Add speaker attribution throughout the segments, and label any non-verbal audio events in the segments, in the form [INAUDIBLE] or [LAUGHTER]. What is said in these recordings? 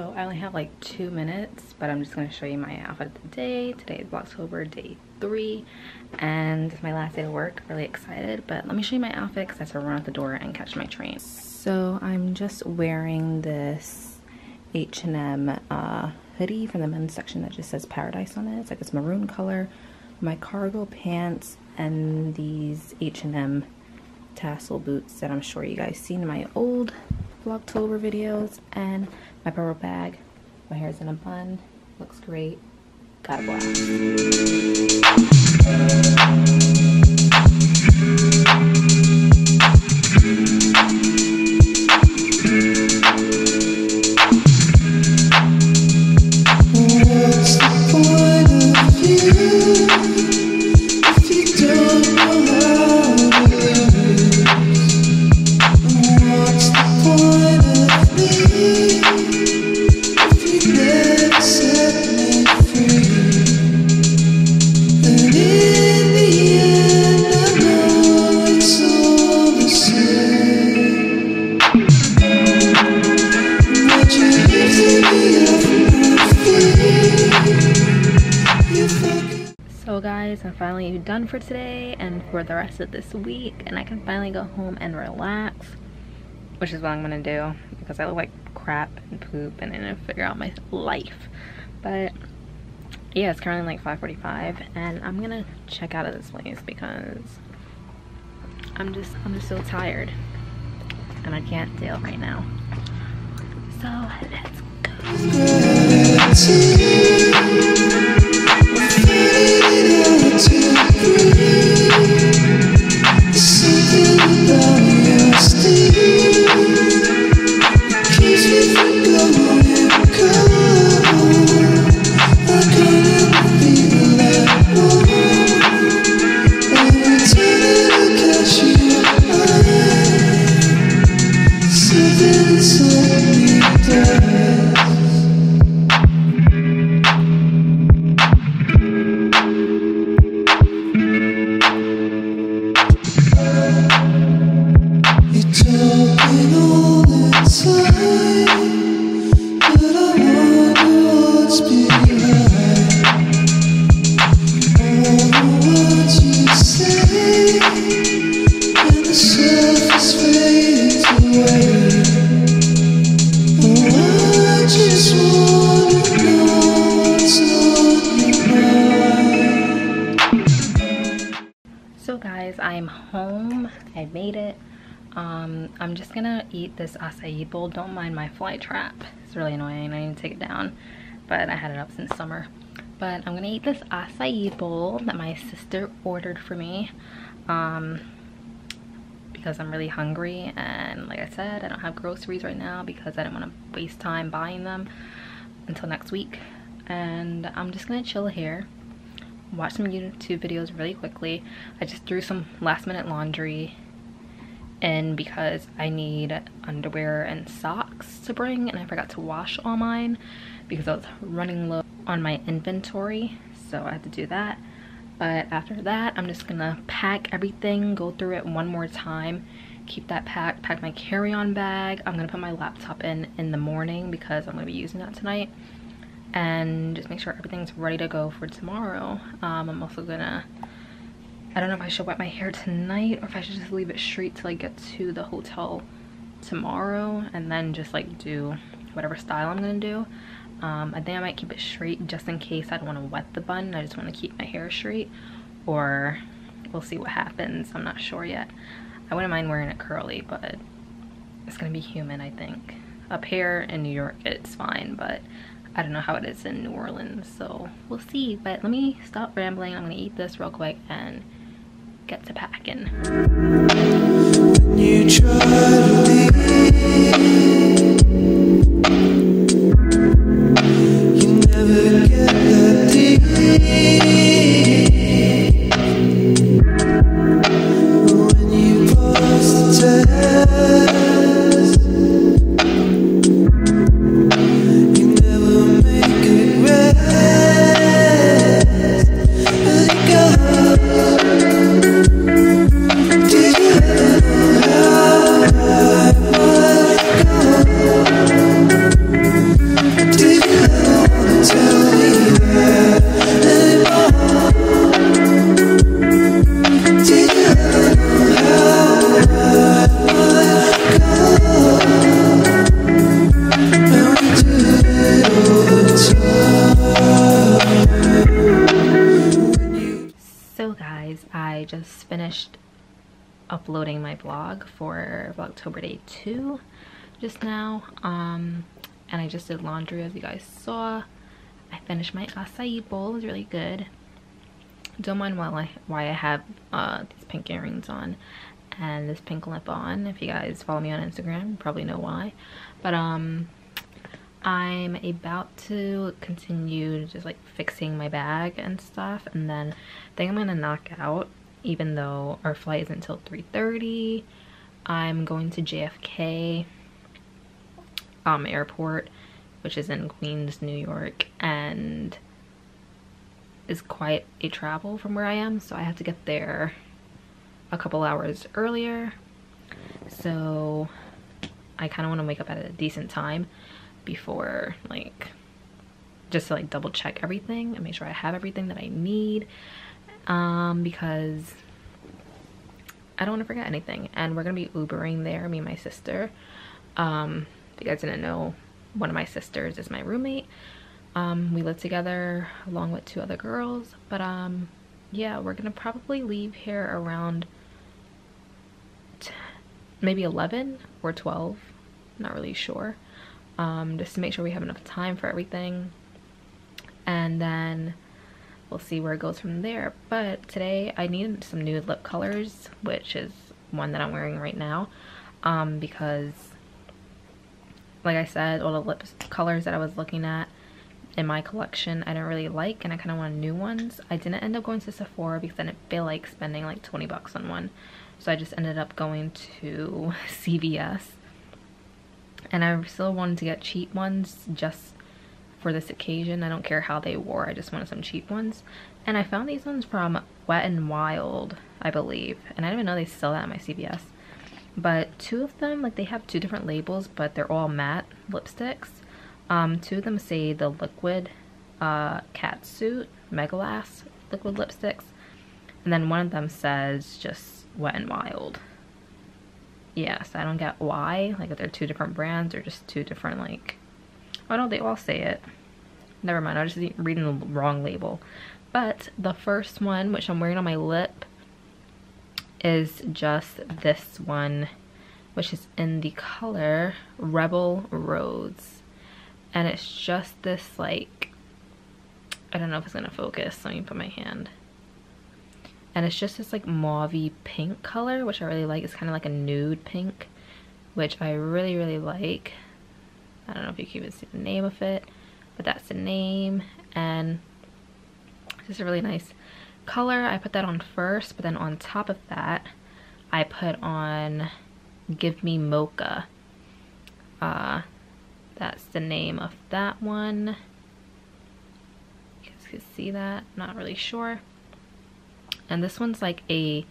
Speaker 1: So I only have like two minutes, but I'm just gonna show you my outfit of the day. Today is Vlogtober day three, and it's my last day of work. Really excited, but let me show you my outfit because I have to run out the door and catch my train. So I'm just wearing this H&M uh, hoodie from the men's section that just says Paradise on it. It's like this maroon color. My cargo pants and these H&M tassel boots that I'm sure you guys seen in my old Vlogtober videos and my purple bag. My hair's in a bun. Looks great. Got a blast. Done for today and for the rest of this week and I can finally go home and relax, which is what I'm gonna do because I look like crap and poop and I need to figure out my life. But yeah, it's currently like 5.45 and I'm gonna check out of this place because I'm just, I'm just so tired and I can't deal right now. So let's go. Um, I'm just gonna eat this acai bowl. Don't mind my fly trap. It's really annoying. I need to take it down. But I had it up since summer. But I'm gonna eat this acai bowl that my sister ordered for me. Um, because I'm really hungry and like I said I don't have groceries right now because I don't want to waste time buying them until next week and I'm just gonna chill here watch some YouTube videos really quickly I just threw some last minute laundry in because I need underwear and socks to bring and I forgot to wash all mine because I was running low on my inventory so I had to do that but after that, I'm just gonna pack everything, go through it one more time, keep that packed, pack my carry-on bag. I'm gonna put my laptop in in the morning because I'm gonna be using that tonight. And just make sure everything's ready to go for tomorrow. Um, I'm also gonna, I don't know if I should wet my hair tonight or if I should just leave it straight till I get to the hotel tomorrow and then just like do whatever style I'm gonna do. Um, I think I might keep it straight just in case I don't want to wet the bun. I just want to keep my hair straight or we'll see what happens. I'm not sure yet. I wouldn't mind wearing it curly, but it's to be humid, I think. Up here in New York, it's fine, but I don't know how it is in New Orleans, so we'll see. But let me stop rambling. I'm to eat this real quick and get to packing. I just finished uploading my vlog for Vlogtober Day 2 just now. Um, and I just did laundry as you guys saw. I finished my acai bowl, it was really good. Don't mind why I, why I have uh, these pink earrings on and this pink lip on. If you guys follow me on Instagram, probably know why. But um, I'm about to continue just like fixing my bag and stuff and then I think I'm gonna knock out even though our flight isn't until 3.30. I'm going to JFK um, airport which is in Queens, New York and is quite a travel from where I am so I have to get there a couple hours earlier so I kind of want to wake up at a decent time before like just to like double check everything and make sure I have everything that I need um, because I don't want to forget anything and we're gonna be Ubering there me and my sister. Um, if you guys didn't know one of my sisters is my roommate. Um, we live together along with two other girls but um yeah we're gonna probably leave here around maybe 11 or 12 not really sure. Um, just to make sure we have enough time for everything. And then we'll see where it goes from there. But today I needed some nude lip colors which is one that I'm wearing right now um, because like I said all the lip colors that I was looking at in my collection I didn't really like and I kind of wanted new ones. I didn't end up going to Sephora because I didn't feel like spending like 20 bucks on one. So I just ended up going to [LAUGHS] CVS and I still wanted to get cheap ones just for this occasion. I don't care how they wore, I just wanted some cheap ones. And I found these ones from Wet n Wild, I believe. And I didn't even know they sell that at my CVS. But two of them, like they have two different labels, but they're all matte lipsticks. Um, two of them say the liquid uh, cat suit, Megalast liquid lipsticks. And then one of them says just Wet n Wild yes i don't get why like if they're two different brands or just two different like oh no they all say it? Never mind i was just reading the wrong label. But the first one which i'm wearing on my lip is just this one which is in the color rebel rose. And it's just this like i don't know if it's gonna focus let me put my hand. And it's just this like mauvey pink color which I really like. It's kind of like a nude pink which I really really like I don't know if you can even see the name of it but that's the name and it's just a really nice color. I put that on first but then on top of that I put on give me mocha. Uh that's the name of that one. You guys can see that? Not really sure. And this one's like a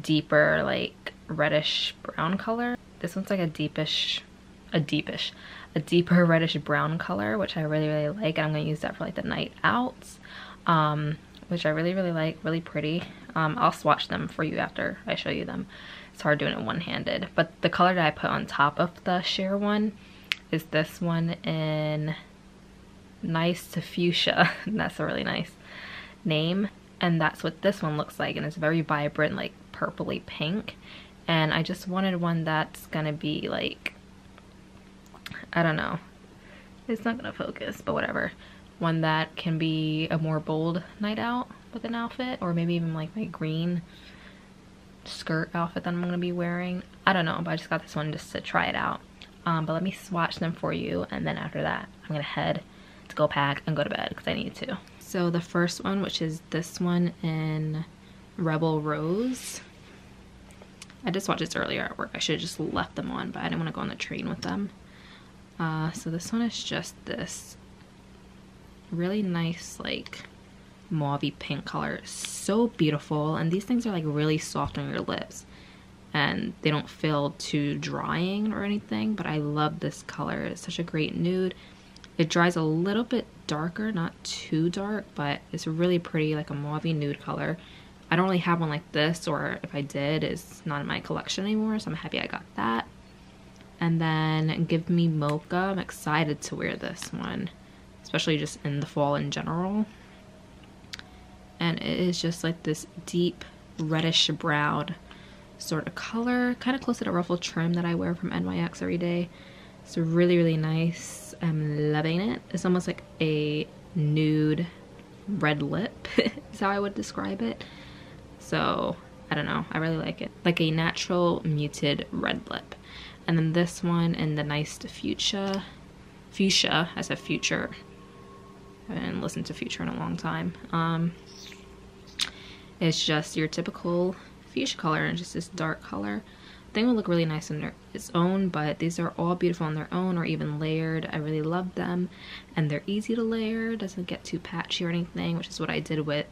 Speaker 1: deeper like reddish brown color. This one's like a deepish a deepish a deeper reddish brown color which i really really like and i'm gonna use that for like the night outs um which i really really like really pretty. Um i'll swatch them for you after i show you them. It's hard doing it one-handed but the color that i put on top of the sheer one is this one in nice to fuchsia. [LAUGHS] That's a really nice name and that's what this one looks like and it's very vibrant like purpley pink. And I just wanted one that's gonna be like I don't know it's not gonna focus but whatever one that can be a more bold night out with an outfit or maybe even like my green skirt outfit that I'm gonna be wearing I don't know but I just got this one just to try it out um, but let me swatch them for you and then after that I'm gonna head to go pack and go to bed because I need to so the first one, which is this one in Rebel Rose. I just watched this earlier at work. I should have just left them on, but I didn't want to go on the train with them. Uh, so this one is just this really nice, like, mauvey pink color. So beautiful. And these things are, like, really soft on your lips. And they don't feel too drying or anything, but I love this color. It's such a great nude. It dries a little bit darker, not too dark, but it's really pretty, like a mauve nude color. I don't really have one like this, or if I did, it's not in my collection anymore, so I'm happy I got that. And then Give Me Mocha. I'm excited to wear this one, especially just in the fall in general. and it is just like this deep reddish brown sort of color kind of close to the ruffle trim that I wear from NYX every day. It's really really nice. I'm loving it. It's almost like a nude red lip [LAUGHS] is how I would describe it. So I don't know. I really like it. Like a natural muted red lip and then this one in the nice fuchsia fuchsia as a future I haven't listened to future in a long time um it's just your typical fuchsia color and just this dark color I think will look really nice on its own, but these are all beautiful on their own or even layered. I really love them and they're easy to layer, doesn't get too patchy or anything, which is what I did with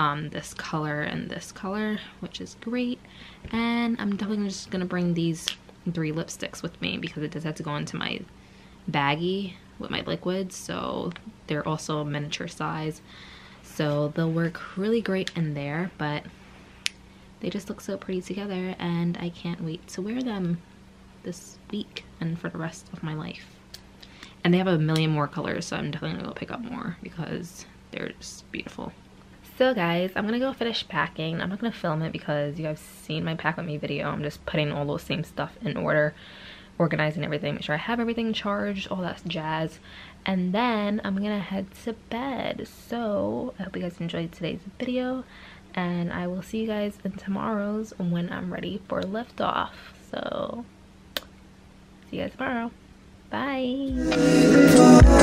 Speaker 1: um, this color and this color, which is great. And I'm definitely just gonna bring these three lipsticks with me because it does have to go into my baggie with my liquids, so they're also miniature size. So they'll work really great in there, but they just look so pretty together and I can't wait to wear them this week and for the rest of my life. And they have a million more colors, so I'm definitely gonna go pick up more because they're just beautiful. So guys, I'm gonna go finish packing. I'm not gonna film it because you guys seen my pack with me video. I'm just putting all those same stuff in order, organizing everything, make sure I have everything charged, all that jazz. And then I'm gonna head to bed. So I hope you guys enjoyed today's video and I will see you guys in tomorrow's when I'm ready for liftoff. So, see you guys tomorrow. Bye.